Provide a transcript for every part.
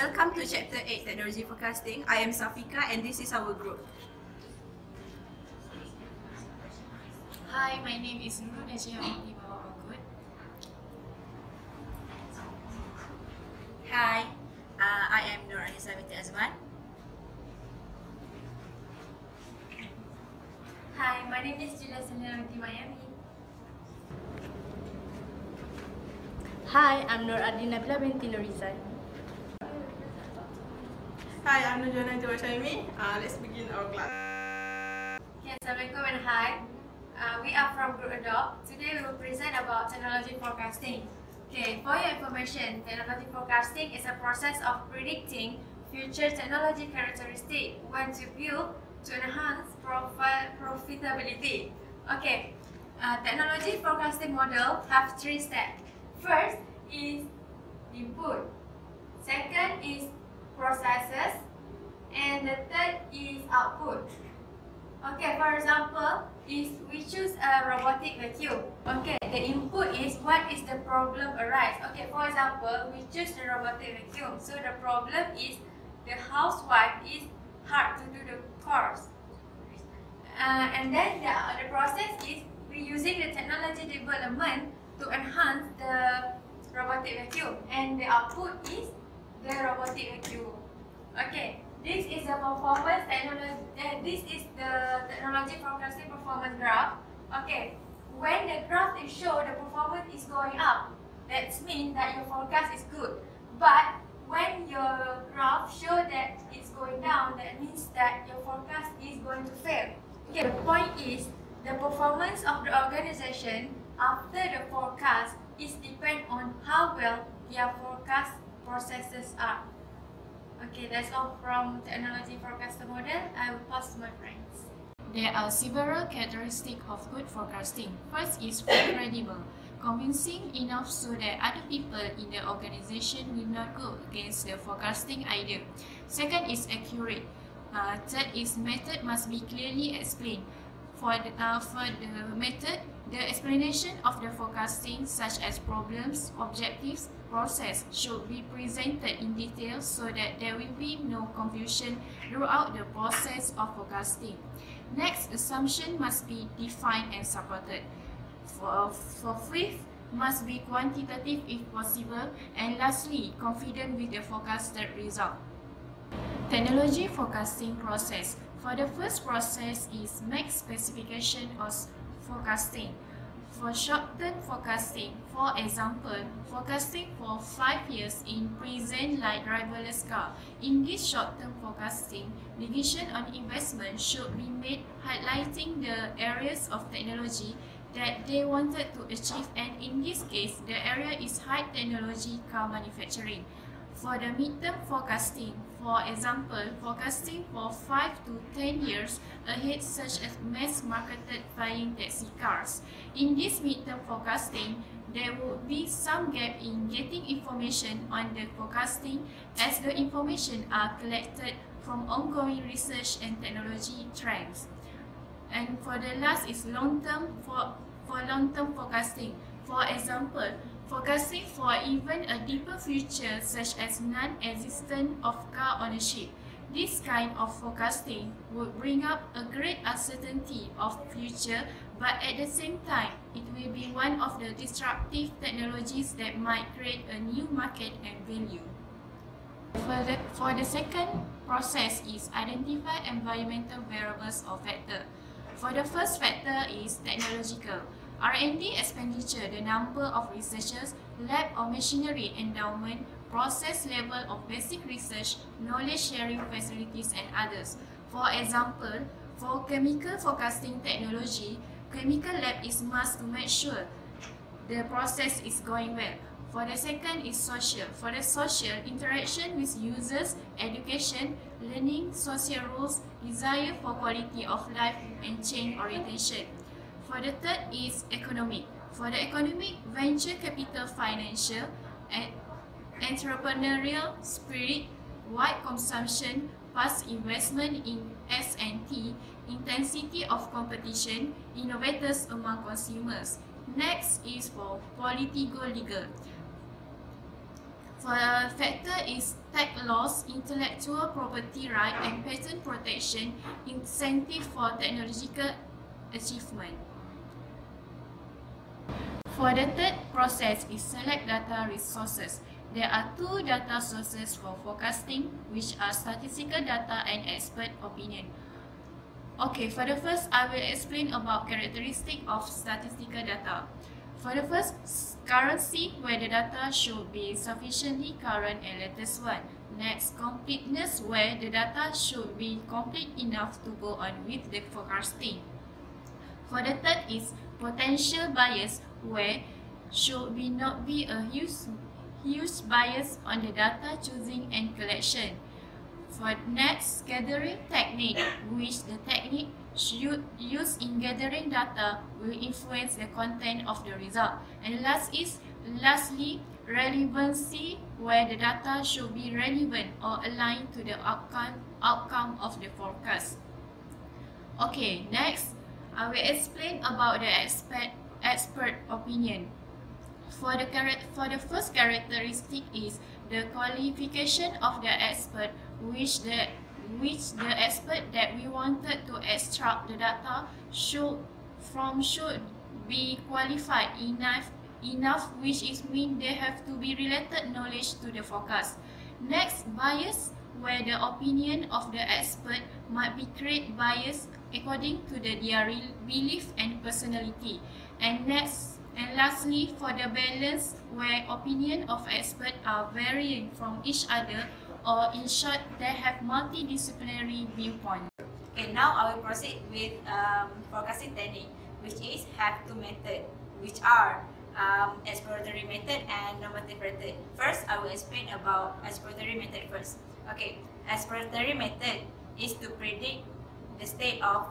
Welcome to Chapter 8 Technology Forecasting. I am Safika and this is our group. Hi, my name is Nurul Najia Bawakut. Hi, uh, I am Nur Anissa binti Azman. Hi, my name is Julia Selena binti Miami. Hi, I'm Nur Adina Nabila binti Nurizan. Hi, I'm Nujana Jawashaimi. Uh, let's begin our class. Okay, Assalamualaikum and hi. Uh, we are from Group Adopt. Today we will present about technology forecasting. Okay, for your information, technology forecasting is a process of predicting future technology characteristics when to build to enhance profitability. Okay, uh, technology forecasting model have three steps. First is input. Second is processes. And the third is output. Okay, for example, if we choose a robotic vacuum. Okay, the input is what is the problem arise. Okay, for example, we choose the robotic vacuum. So the problem is the housewife is hard to do the chores. Uh, and then the, the process is we using the technology development to enhance the robotic vacuum and the output is the robotic vacuum. Okay, this is the performance technology. Uh, this is the technology forecasting performance graph. Okay, when the graph is show the performance is going up, that means that your forecast is good. But when your graph show that it's going down, that means that your forecast is going to fail. Okay, the point is the performance of the organization after the forecast is depend on how well their forecast processes are. Okay, that's all from technology forecaster model. I will pass to my friends. There are several characteristics of good forecasting. First is credible, convincing enough so that other people in the organization will not go against the forecasting idea. Second is accurate. Uh, third is method must be clearly explained. For the, uh, for the method, the explanation of the forecasting such as problems, objectives, process should be presented in detail so that there will be no confusion throughout the process of forecasting. Next, assumption must be defined and supported. For, for fifth, must be quantitative if possible. And lastly, confident with the forecasted result. Technology forecasting process. For the first process is make specification of forecasting. For short-term forecasting, for example, forecasting for 5 years in present like driverless car. In this short-term forecasting, decision on investment should be made highlighting the areas of technology that they wanted to achieve and in this case, the area is high technology car manufacturing. For the midterm forecasting, for example, forecasting for 5 to 10 years ahead such as mass-marketed flying taxi cars. In this midterm forecasting, there would be some gap in getting information on the forecasting as the information are collected from ongoing research and technology trends. And for the last is long-term for, for long-term forecasting. For example, Forecasting for even a deeper future such as non-existence of car ownership. This kind of forecasting would bring up a great uncertainty of future but at the same time, it will be one of the disruptive technologies that might create a new market and value. For the, for the second process is identify environmental variables or factor. For the first factor is technological. R&D expenditure, the number of researchers, lab or machinery endowment, process level of basic research, knowledge sharing facilities and others. For example, for chemical forecasting technology, chemical lab is must to make sure the process is going well. For the second is social. For the social, interaction with users, education, learning, social rules, desire for quality of life and change orientation. For the third is economic. For the economic, venture capital financial, and entrepreneurial spirit, wide consumption, past investment in S&T, intensity of competition, innovators among consumers. Next is for political legal. For a factor is tech laws, intellectual property right and patent protection, incentive for technological achievement. For the third process is select data resources. There are two data sources for forecasting which are statistical data and expert opinion. Okay, for the first I will explain about characteristic of statistical data. For the first, currency where the data should be sufficiently current and latest one. Next, completeness where the data should be complete enough to go on with the forecasting. For the third is potential bias where should be not be a huge, huge bias on the data choosing and collection. For next, gathering technique, which the technique should use in gathering data will influence the content of the result. And last is, lastly, relevancy, where the data should be relevant or aligned to the outcome, outcome of the forecast. Okay, next, I will explain about the expert, expert opinion. For the, for the first characteristic is the qualification of the expert which the which the expert that we wanted to extract the data should from should be qualified enough enough which is mean they have to be related knowledge to the forecast. Next, bias where the opinion of the expert might be create bias according to the, their belief and personality. And next, and lastly, for the balance where opinion of expert are varying from each other or in short, they have multidisciplinary viewpoint. Okay, now I will proceed with um, forecasting technique, which is have two method, which are um, exploratory method and normative method. First, I will explain about exploratory method first. Okay, exploratory method is to predict the state of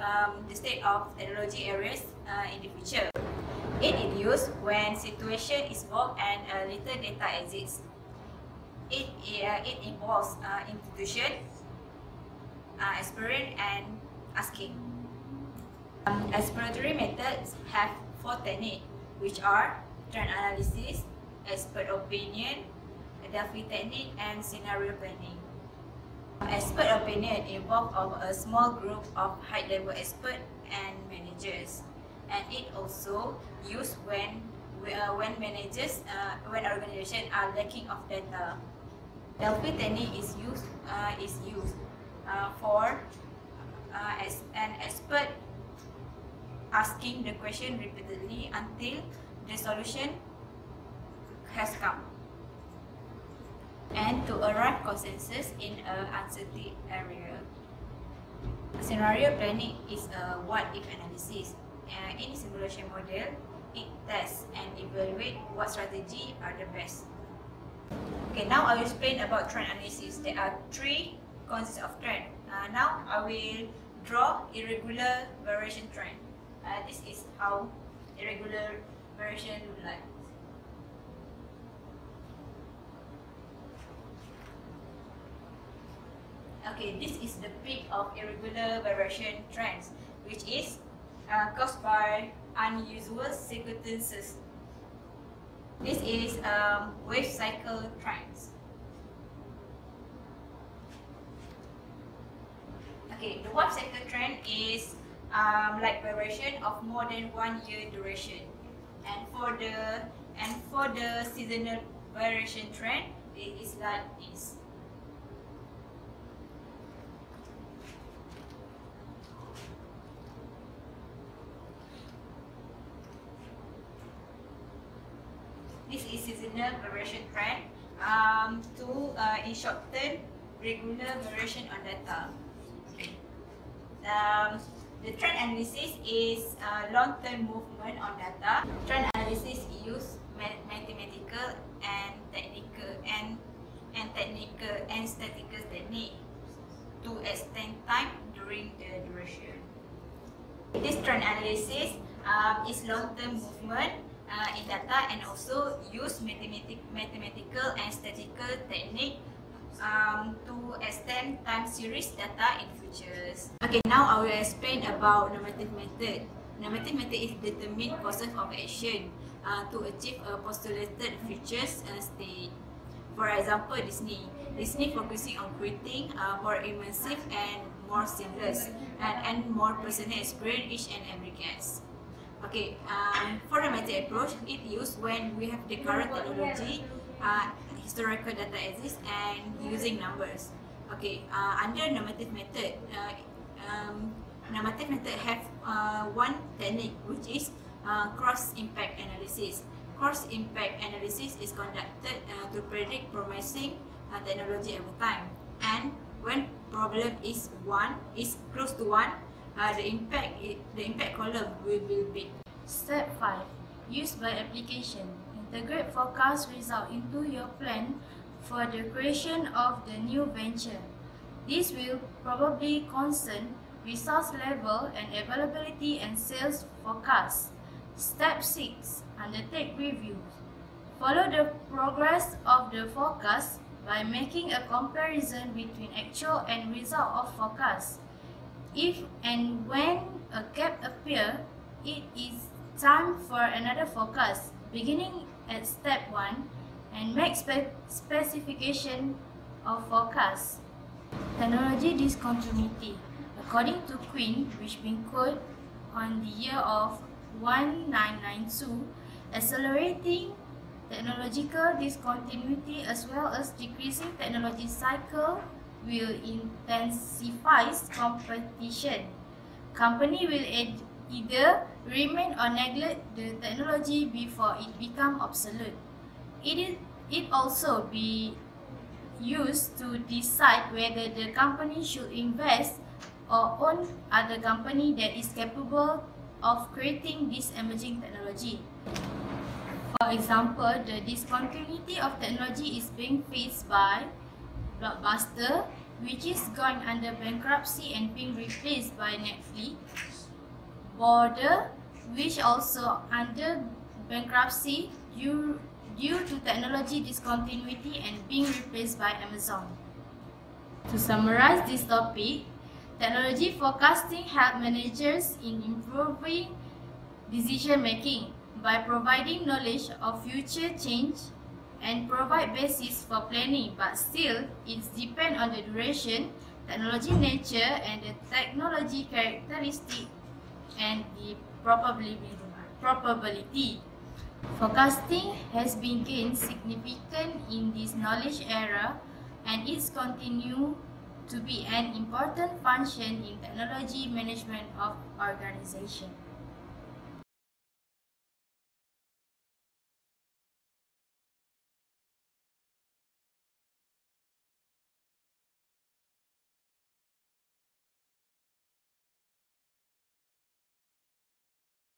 um, the state of technology areas uh, in the future. It is used when situation is vogue and a little data exists it, uh, it involves uh, institution, uh, experience, and asking. Um, exploratory methods have four techniques, which are trend analysis, expert opinion, Delphi technique, and scenario planning. Expert opinion involves of a small group of high-level experts and managers, and it also used when uh, when managers uh, when organizations are lacking of data. Delphi technique is used uh, is used uh, for uh, as an expert asking the question repeatedly until the solution has come and to arrive consensus in an uncertain area. Scenario planning is a what-if analysis. Uh, in simulation model, it tests and evaluate what strategy are the best. Okay, now I will explain about trend analysis. There are three concepts of trend. Uh, now I will draw irregular variation trend. Uh, this is how irregular variation look like. Okay, this is the peak of irregular variation trends, which is uh, caused by unusual circumstances this is um, wave cycle trends. Okay, the wave cycle trend is um, like variation of more than one year duration. And for the and for the seasonal variation trend, it is like this. Seasonal variation trend um, to uh, in short term regular variation on data. Um, the trend analysis is uh, long-term movement on data. Trend analysis use mathematical and technical and and technical and statistical technique to extend time during the duration. This trend analysis um, is long-term movement uh, in data and also use mathematic, mathematical and statistical technique um, to extend time series data in futures. Okay, now I will explain about normative method. Normative method is determine process of action uh, to achieve a postulated futures uh, state. For example, Disney. Disney focusing on creating a more immersive and more seamless and, and more personal experience each and every guest. Okay, um, for the meta approach, it used when we have the current technology, uh, historical data exists, and using numbers. Okay, uh, under normative method, uh, um, normative method have uh, one technique which is uh, cross impact analysis. Cross impact analysis is conducted uh, to predict promising uh, technology over time. And when problem is one is close to one, uh, the impact the impact column will be big. Step 5. Use by application. Integrate forecast result into your plan for the creation of the new venture. This will probably concern resource level and availability and sales forecast. Step 6. Undertake reviews. Follow the progress of the forecast by making a comparison between actual and result of forecast. If and when a gap appear, it is time for another forecast beginning at step 1 and make spe specification of forecast. Technology discontinuity. According to Quinn, which been quoted on the year of 1992, accelerating technological discontinuity as well as decreasing technology cycle will intensify competition. Company will either remain or neglect the technology before it become obsolete. It is it also be used to decide whether the company should invest or own other company that is capable of creating this emerging technology. For example, the discontinuity of technology is being faced by Blockbuster, which is going under bankruptcy and being replaced by Netflix. Border, which also under bankruptcy due, due to technology discontinuity and being replaced by Amazon. To summarize this topic, technology forecasting help managers in improving decision making by providing knowledge of future change and provide basis for planning but still it depends on the duration, technology nature and the technology characteristic and the probability. Forecasting has been gained significant in this knowledge era and it's continue to be an important function in technology management of organization.